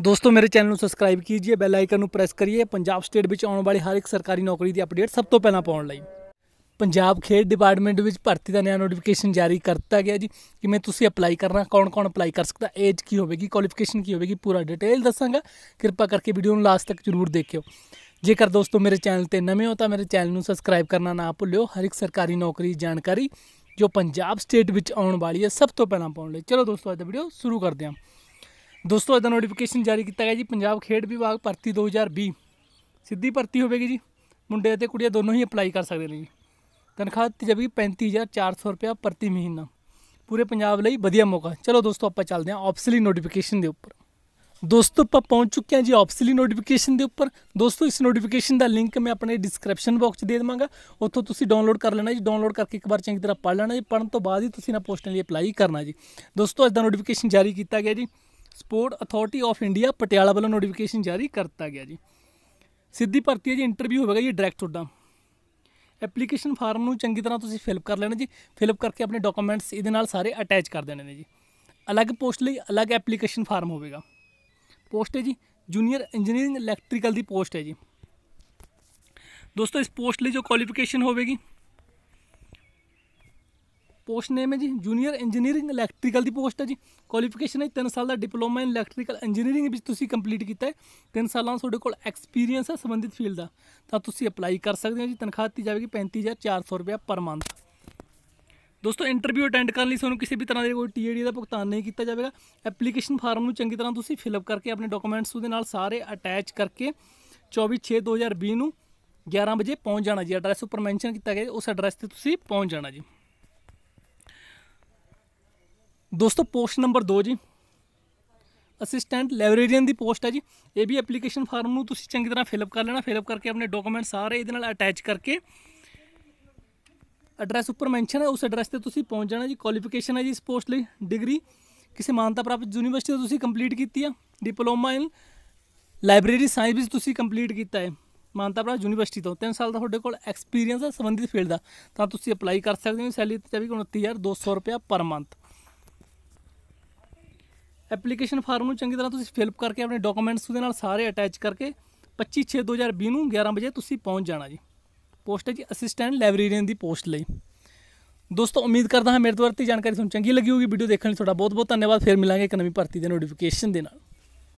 ਦੋਸਤੋ, ਮੇਰੇ ਚੈਨਲ ਨੂੰ ਸਬਸਕ੍ਰਾਈਬ ਕੀਜੀਏ ਬੈਲ ਆਈਕਨ ਨੂੰ ਪ੍ਰੈਸ ਕਰੀਏ। ਪੰਜਾਬ ਸਟੇਟ ਵਿੱਚ ਆਉਣ ਵਾਲੀ ਹਰ ਇੱਕ ਸਰਕਾਰੀ ਨੌਕਰੀ ਦੀ ਅਪਡੇਟ ਸਭ ਤੋਂ ਪਹਿਲਾਂ ਪਾਉਣ ਲਈ। ਪੰਜਾਬ ਖੇਡ ਡਿਪਾਰਟਮੈਂਟ ਵਿੱਚ ਭਰਤੀ ਦਾ ਨਵਾਂ ਨੋਟੀਫਿਕੇਸ਼ਨ ਜਾਰੀ ਕਰ ਦਿੱਤਾ ਗਿਆ ਜੀ। ਕਿਵੇਂ ਤੁਸੀਂ ਅਪਲਾਈ ਕਰਨਾ, ਕੌਣ-ਕੌਣ ਅਪਲਾਈ ਕਰ ਸਕਦਾ ਏਜ ਕੀ ਹੋਵੇਗੀ ਕੁਆਲੀਫਿਕੇਸ਼ਨ ਕੀ ਹੋਵੇਗੀ, ਪੂਰਾ ਡਿਟੇਲ ਦੱਸਾਂਗਾ। ਕਿਰਪਾ ਕਰਕੇ ਵੀਡੀਓ ਨੂੰ ਲਾਸਟ ਤੱਕ ਜਰੂਰ ਦੇਖਿਓ। ਜੇਕਰ ਦੋਸਤੋ, ਮੇਰੇ ਚੈਨਲ ਤੇ ਨਵੇਂ ਹੋ ਤਾਂ ਮੇਰੇ ਚੈਨਲ ਨੂੰ ਸਬਸਕ੍ਰਾਈਬ ਕਰਨਾ ਨਾ ਭੁੱਲਿਓ। ਹਰ ਇੱਕ ਸਰਕਾਰੀ ਨੌਕਰੀ ਜਾਣਕਾਰੀ ਜੋ ਪੰਜਾਬ ਸਟੇਟ ਵਿੱਚ ਆਉਣ ਵਾਲੀ ਹੈ, ਸਭ ਤੋਂ ਪਹਿਲਾਂ ਪਾਉਣ ਲਈ। ਚਲੋ ਦੋਸਤੋ, ਅੱਜ ਦਾ ਵੀਡੀਓ ਸ਼ੁਰੂ ਕਰਦੇ ਹਾਂ। ਦੋਸਤੋ ਅੱਜ ਨੋਟੀਫਿਕੇਸ਼ਨ ਜਾਰੀ ਕੀਤਾ ਗਿਆ ਜੀ, ਪੰਜਾਬ ਖੇਡ ਵਿਭਾਗ ਭਰਤੀ 2020 ਸਿੱਧੀ ਭਰਤੀ ਹੋਵੇਗੀ ਜੀ। ਮੁੰਡੇ ਅਤੇ ਕੁੜੀਆਂ ਦੋਨੋਂ ਹੀ ਅਪਲਾਈ ਕਰ ਸਕਦੇ ਨੇ ਜੀ। ਤਨਖਾਹ ਦਿੱਤੀ ਜਾਵੇਗੀ 35400 ਰੁਪਇਆ ਪ੍ਰਤੀ ਮਹੀਨਾ। ਪੂਰੇ ਪੰਜਾਬ ਲਈ ਵਧੀਆ ਮੌਕਾ। ਚਲੋ ਦੋਸਤੋ, ਆਪਾਂ ਚੱਲਦੇ ਹਾਂ ਆਫਸਲੀ ਨੋਟੀਫਿਕੇਸ਼ਨ ਦੇ ਉੱਪਰ। ਦੋਸਤੋ, ਆਪਾਂ ਪਹੁੰਚ ਚੁੱਕੇ ਹਾਂ ਜੀ ਆਫਸਲੀ ਨੋਟੀਫਿਕੇਸ਼ਨ ਦੇ ਉੱਪਰ। ਦੋਸਤੋ, ਇਸ ਨੋਟੀਫਿਕੇਸ਼ਨ ਦਾ ਲਿੰਕ ਮੈਂ ਆਪਣੇ ਡਿਸਕ੍ਰਿਪਸ਼ਨ ਬਾਕਸ 'ਚ ਦੇ ਦੇਵਾਂਗਾ। ਉੱਥੋਂ ਤੁਸੀਂ ਡਾਊਨਲੋਡ ਕਰ ਲੈਣਾ ਜੀ। ਡਾਊਨਲੋਡ ਕਰਕੇ ਇੱਕ ਵਾਰ ਚੰਗੀ ਤਰ੍ਹਾਂ ਪੜ੍ਹ ਲੈਣਾ ਜੀ। ਪੜ੍ਹਨ ਤੋਂ ਬਾਅਦ ਹੀ ਤੁਸੀਂ ਨਾ ਪੋਸਟਾਂ ਲਈ ਅਪਲਾਈ ਕਰਨਾ ਜੀ। ਦੋਸਤੋ, ਅੱਜ ਦਾ ਨੋਟੀਫਿਕੇਸ਼ਨ ਜਾਰੀ ਕੀਤਾ ਗਿਆ ਜੀ। Sport Authority of India Patiala ਵੱਲੋਂ ਨੋਟੀਫਿਕੇਸ਼ਨ ਜਾਰੀ ਕਰਤਾ ਗਿਆ ਜੀ। ਸਿੱਧੀ ਭਰਤੀ ਹੈ ਜੀ ਇੰਟਰਵਿਊ ਹੋਵੇਗਾ ਜੀ ਡਾਇਰੈਕਟ ਤੁਹਾਡਾ। ਐਪਲੀਕੇਸ਼ਨ ਫਾਰਮ ਨੂੰ ਚੰਗੀ ਤਰ੍ਹਾਂ ਤੁਸੀਂ ਫਿਲਅਪ ਕਰ ਲੈਣਾ ਜੀ। ਫਿਲਅਪ ਕਰਕੇ ਆਪਣੇ ਡਾਕੂਮੈਂਟਸ ਇਹਦੇ ਨਾਲ ਸਾਰੇ ਅਟੈਚ ਕਰ ਦੇਣੇ ਨੇ ਜੀ। ਅਲੱਗ ਪੋਸਟ ਲਈ ਅਲੱਗ ਐਪਲੀਕੇਸ਼ਨ ਫਾਰਮ ਹੋਵੇਗਾ। ਪੋਸਟ ਹੈ ਜੀ ਜੂਨੀਅਰ ਇੰਜੀਨੀਅਰਿੰਗ ਇਲੈਕਟ੍ਰੀਕਲ ਦੀ ਪੋਸਟ ਹੈ ਜੀ। ਦੋਸਤੋ, ਇਸ ਪੋਸਟ ਲਈ ਜੋ ਕੁਆਲੀਫਿਕੇਸ਼ਨ ਹੋਵੇਗੀ ਪੋਸਟ ਨੇਮ ਹੈ ਜੀ ਜੂਨੀਅਰ ਇੰਜੀਨੀਅਰਿੰਗ ਇਲੈਕਟ੍ਰੀਕਲ ਦੀ ਪੋਸਟ ਹੈ ਜੀ। ਕੁਆਲੀਫਿਕੇਸ਼ਨ ਹੈ 3 ਸਾਲ ਦਾ ਡਿਪਲੋਮਾ ਇਨ ਇਲੈਕਟ੍ਰੀਕਲ ਇੰਜੀਨੀਅਰਿੰਗ ਵਿੱਚ ਤੁਸੀਂ ਕੰਪਲੀਟ ਕੀਤਾ ਹੈ। 3 ਸਾਲਾਂ ਦਾ ਤੁਹਾਡੇ ਕੋਲ ਐਕਸਪੀਰੀਅੰਸ ਹੈ ਸੰਬੰਧਿਤ ਫੀਲਡ ਦਾ। ਤਾਂ ਤੁਸੀਂ ਅਪਲਾਈ ਕਰ ਸਕਦੇ ਹੋ ਜੀ, ਤਨਖਾਹ ਦਿੱਤੀ ਜਾਵੇਗੀ 35400 ਰੁਪਏ ਪਰ ਮੰਥ ਦੋਸਤੋ ਇੰਟਰਵਿਊ ਅਟੈਂਡ ਕਰਨ ਲਈ ਤੁਹਾਨੂੰ ਕਿਸੇ ਵੀ ਤਰ੍ਹਾਂ ਦੇ ਕੋਈ ਟੀਏਡੀ ਦਾ ਭੁਗਤਾਨ ਨਹੀਂ ਕੀਤਾ ਜਾਵੇਗਾ। ਐਪਲੀਕੇਸ਼ਨ ਫਾਰਮ ਨੂੰ ਚੰਗੀ ਤਰ੍ਹਾਂ ਤੁਸੀਂ ਫਿਲਅਪ ਕਰਕੇ ਆਪਣੇ ਡਾਕੂਮੈਂਟਸ ਉਹਦੇ ਨਾਲ ਸਾਰੇ ਅਟੈਚ ਕਰਕੇ 24/6/2020 ਨੂੰ 11 ਵਜੇ ਪਹੁੰਚ ਜਾਣਾ ਜੀ। ਐਡਰੈਸ ਉੱਪਰ ਮੈਂਸ਼ਨ ਕੀਤਾ ਗਿਆ ਉਸ ਐਡਰੈਸ ਤੇ ਤੁਸੀਂ ਪਹੁੰਚ ਜਾਣਾ ਜੀ। ਦੋਸਤੋ, ਪੋਸਟ ਨੰਬਰ 2 ਜੀ। ਅਸਿਸਟੈਂਟ ਲਾਇਬ੍ਰੇਰੀਅਨ ਦੀ ਪੋਸਟ ਹੈ ਜੀ। ਇਹ ਵੀ ਐਪਲੀਕੇਸ਼ਨ ਫਾਰਮ ਨੂੰ ਤੁਸੀਂ ਚੰਗੀ ਤਰ੍ਹਾਂ ਫਿਲਅਪ ਕਰ ਲੈਣਾ। ਫਿਲਅਪ ਕਰਕੇ ਆਪਣੇ ਡਾਕੂਮੈਂਟ ਸਾਰੇ ਇਹਦੇ ਨਾਲ ਅਟੈਚ ਕਰਕੇ ਐਡਰੈਸ ਉੱਪਰ ਮੈਂਸ਼ਨ ਹੈ ਉਸ ਐਡਰੈਸ ਤੇ ਤੁਸੀਂ ਪਹੁੰਚ ਜਾਣਾ ਜੀ। ਕੁਆਲੀਫਿਕੇਸ਼ਨ ਹੈ ਜੀ ਇਸ ਪੋਸਟ ਲਈ। ਡਿਗਰੀ ਕਿਸੇ ਮਾਨਤਾ ਪ੍ਰਾਪਤ ਯੂਨੀਵਰਸਿਟੀ ਤੋਂ ਤੁਸੀਂ ਕੰਪਲੀਟ ਕੀਤੀ ਆ। ਡਿਪਲੋਮਾ ਇਨ ਲਾਇਬ੍ਰੇਰੀ ਸਾਇੰਸ ਵਿੱਚ ਤੁਸੀਂ ਕੰਪਲੀਟ ਕੀਤਾ ਹੈ। ਮਾਨਤਾ ਪ੍ਰਾਪਤ ਯੂਨੀਵਰਸਿਟੀ ਤੋਂ। 3 ਸਾਲ ਦਾ ਤੁਹਾਡੇ ਕੋਲ ਐਕਸਪੀਰੀਅੰਸ ਹੈ ਸੰਬੰਧਿਤ ਫੀਲਡ ਦਾ। ਤਾਂ ਤੁਸੀਂ ਅਪਲਾਈ ਕਰ ਸਕਦੇ ਹੋ। ਸੈਲਰੀ ਤੇ 29200 ਰੁਪਏ ਪਰ ਮੰਥ ਐਪਲੀਕੇਸ਼ਨ ਫਾਰਮ ਨੂੰ ਚੰਗੀ ਤਰ੍ਹਾਂ ਤੁਸੀਂ ਫਿਲਅਪ ਕਰਕੇ ਆਪਣੇ ਡਾਕੂਮੈਂਟਸ ਉਹਦੇ ਨਾਲ ਸਾਰੇ ਅਟੈਚ ਕਰਕੇ 25/6/2020 ਨੂੰ 11 ਵਜੇ ਤੁਸੀਂ ਪਹੁੰਚ ਜਾਣਾ ਜੀ। ਪੋਸਟ ਹੈ ਜੀ ਅਸਿਸਟੈਂਟ ਲਾਇਬ੍ਰੇਰੀਅਨ ਦੀ ਪੋਸਟ ਲਈ। ਦੋਸਤੋ, ਉਮੀਦ ਕਰਦਾ ਹਾਂ ਮੇਰੇ ਤੋਂ ਵਰਤੀ ਜਾਣਕਾਰੀ ਤੁਹਾਨੂੰ ਚੰਗੀ ਲੱਗੀ ਹੋਗੀ ਵੀਡੀਓ ਦੇਖਣ ਲਈ ਤੁਹਾਡਾ ਬਹੁਤ ਬਹੁਤ ਧੰਨਵਾਦ। ਫਿਰ ਮਿਲਾਂਗੇ ਇੱਕ ਨਵੀਂ ਭਰਤੀ ਦੇ ਨੋਟੀਫਿਕੇਸ਼ਨ ਦੇ ਨਾਲ।